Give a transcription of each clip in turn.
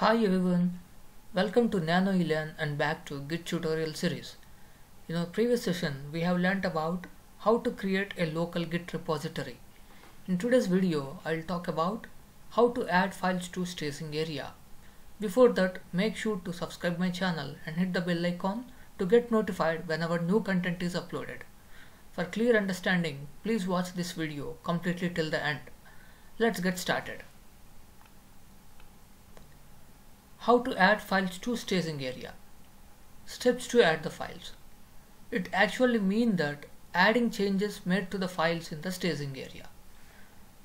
Hi everyone, welcome to Nano Elearn and back to Git tutorial series. In our previous session, we have learnt about how to create a local Git repository. In today's video, I'll talk about how to add files to staging area. Before that, make sure to subscribe my channel and hit the bell icon to get notified whenever new content is uploaded. For clear understanding, please watch this video completely till the end. Let's get started. How to add files to staging area. Steps to add the files. It actually means that adding changes made to the files in the staging area.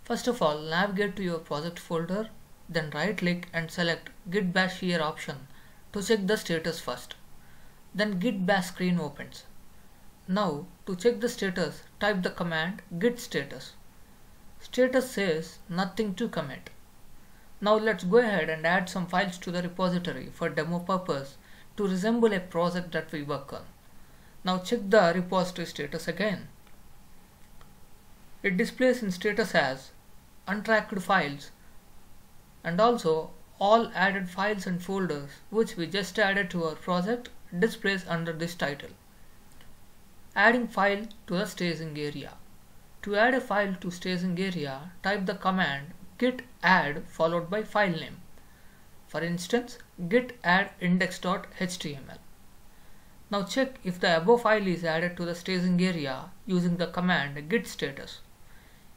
First of all, navigate to your project folder, then right click and select Git Bash here option to check the status first. Then Git Bash screen opens. Now, to check the status, type the command git status. Status says nothing to commit. Now let's go ahead and add some files to the repository for demo purpose to resemble a project that we work on. Now check the repository status again. It displays in status as untracked files and also all added files and folders which we just added to our project displays under this title. Adding file to the staging area. To add a file to staging area, type the command git add followed by file name. For instance, git add index.html. Now check if the above file is added to the staging area using the command git status.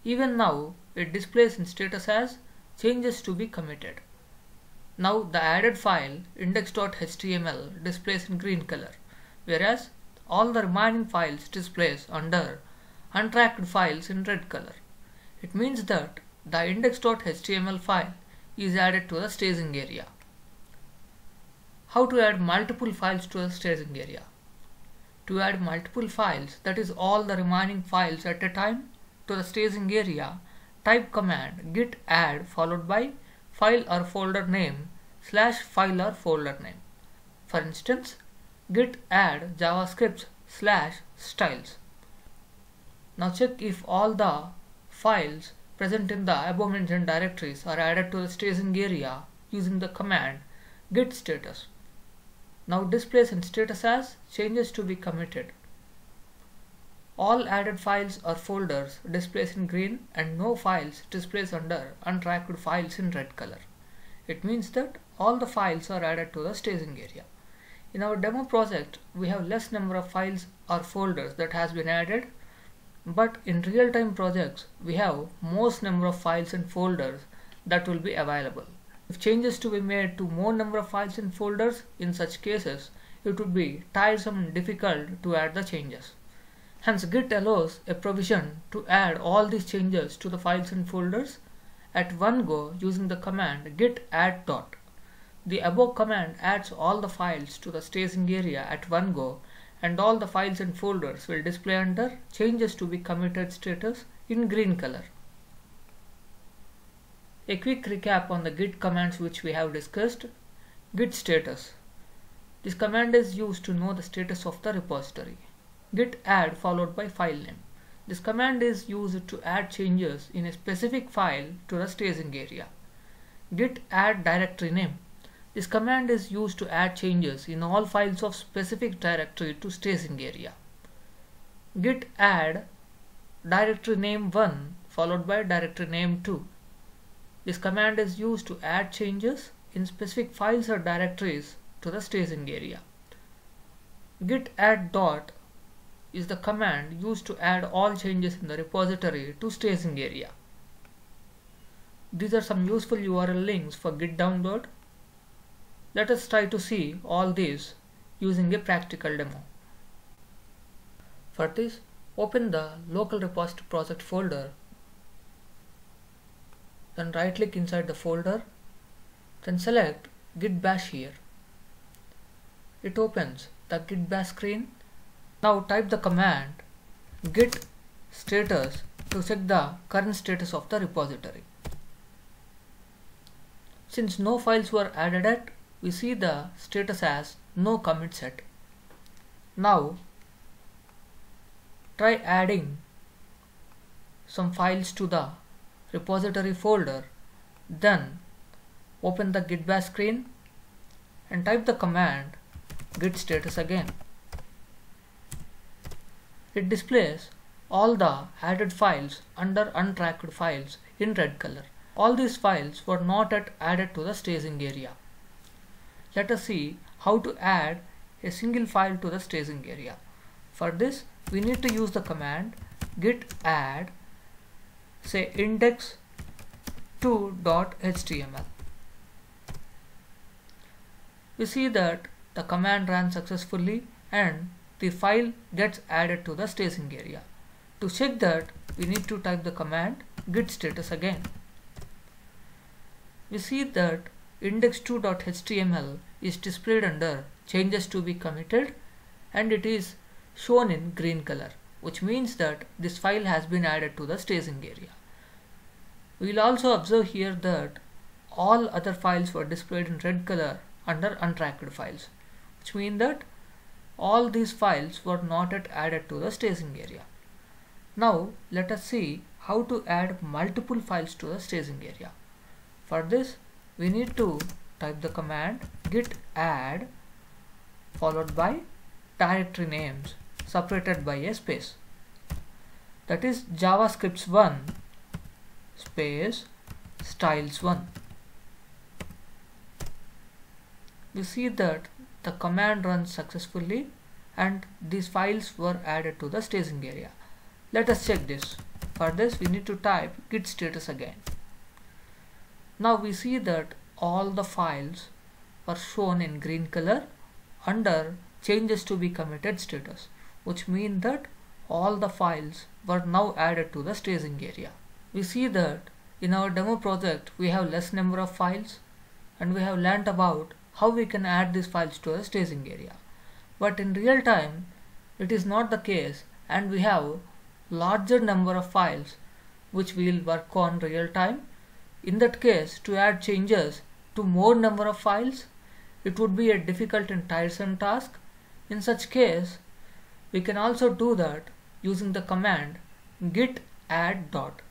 Even now, it displays in status as changes to be committed. Now the added file index.html displays in green color, whereas all the remaining files displays under untracked files in red color. It means that the index.html file is added to the staging area. How to add multiple files to the staging area? To add multiple files, that is all the remaining files at a time, to the staging area, type command git add followed by file or folder name slash file or folder name. For instance, git add javascript slash styles. Now check if all the files present in the above mentioned directories are added to the staging area using the command git status. Now displays in status as changes to be committed. All added files or folders displays in green and no files displays under untracked files in red color. It means that all the files are added to the staging area. In our demo project, we have less number of files or folders that has been added, but in real-time projects, we have most number of files and folders that will be available. If changes to be made to more number of files and folders, in such cases, it would be tiresome and difficult to add the changes. Hence, Git allows a provision to add all these changes to the files and folders at one go using the command git add dot. The above command adds all the files to the staging area at one go and all the files and folders will display under changes to be committed status in green color. A quick recap on the git commands which we have discussed. Git status. This command is used to know the status of the repository. Git add followed by file name. This command is used to add changes in a specific file to the staging area. Git add directory name. This command is used to add changes in all files of specific directory to staging area. Git add directory name 1 followed by directory name 2. This command is used to add changes in specific files or directories to the staging area. Git add dot is the command used to add all changes in the repository to staging area. These are some useful URL links for Git download. Let us try to see all these using a practical demo. For this, open the local repository project folder, then right click inside the folder, then select Git Bash here. It opens the Git Bash screen. Now type the command git status to check the current status of the repository. Since no files were added yet, we see the status as no commit set. Now try adding some files to the repository folder then open the git bash screen and type the command git status again. It displays all the added files under untracked files in red color. All these files were not yet added to the staging area. Let us see how to add a single file to the staging area. For this we need to use the command git add say index2.html. We see that the command ran successfully and the file gets added to the staging area. To check that we need to type the command git status again. We see that index2.html is displayed under changes to be committed and it is shown in green color which means that this file has been added to the staging area. We will also observe here that all other files were displayed in red color under untracked files which mean that all these files were not yet added to the staging area. Now let us see how to add multiple files to the staging area. For this we need to type the command git add followed by directory names separated by a space. That is javascripts 1 space styles 1. We see that the command runs successfully and these files were added to the staging area. Let us check this. For this we need to type git status again. Now we see that all the files were shown in green color under changes to be committed status which mean that all the files were now added to the staging area. We see that in our demo project we have less number of files and we have learnt about how we can add these files to the staging area. But in real time it is not the case and we have larger number of files which we will work on real time. In that case to add changes to more number of files it would be a difficult and tiresome task. In such case we can also do that using the command git add dot.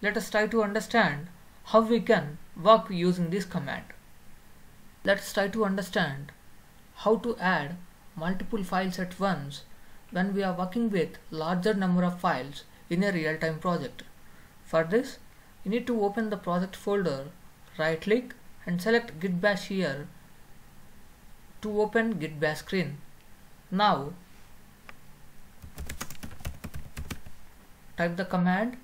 Let us try to understand how we can work using this command. Let's try to understand how to add multiple files at once when we are working with larger number of files in a real-time project. For this, you need to open the project folder, right click and select git bash here to open git bash screen. Now type the command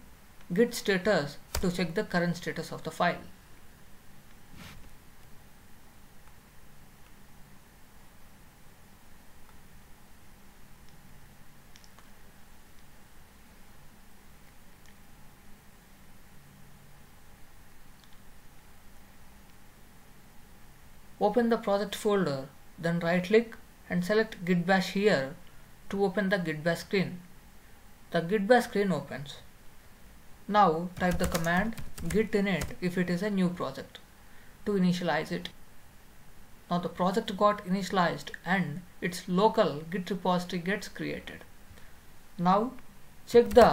git status to check the current status of the file. Open the project folder, then right click and select git bash here to open the git bash screen. The git bash screen opens. Now type the command git init if it is a new project to initialize it. Now the project got initialized and its local git repository gets created. Now check the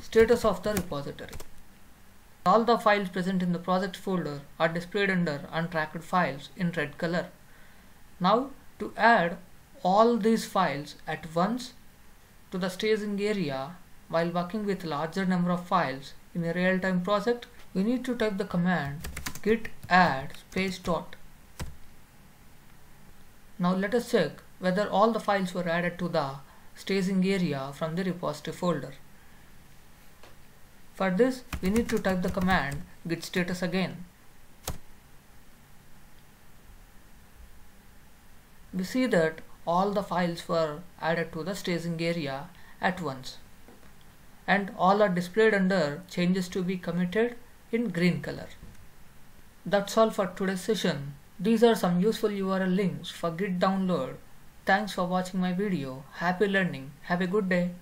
status of the repository. All the files present in the project folder are displayed under untracked files in red color. Now to add all these files at once to the staging area while working with larger number of files in a real-time project, we need to type the command git add space dot. Now let us check whether all the files were added to the staging area from the repository folder. For this, we need to type the command git status again. We see that all the files were added to the staging area at once and all are displayed under changes to be committed in green color. That's all for today's session. These are some useful URL links for git download. Thanks for watching my video. Happy learning. Have a good day.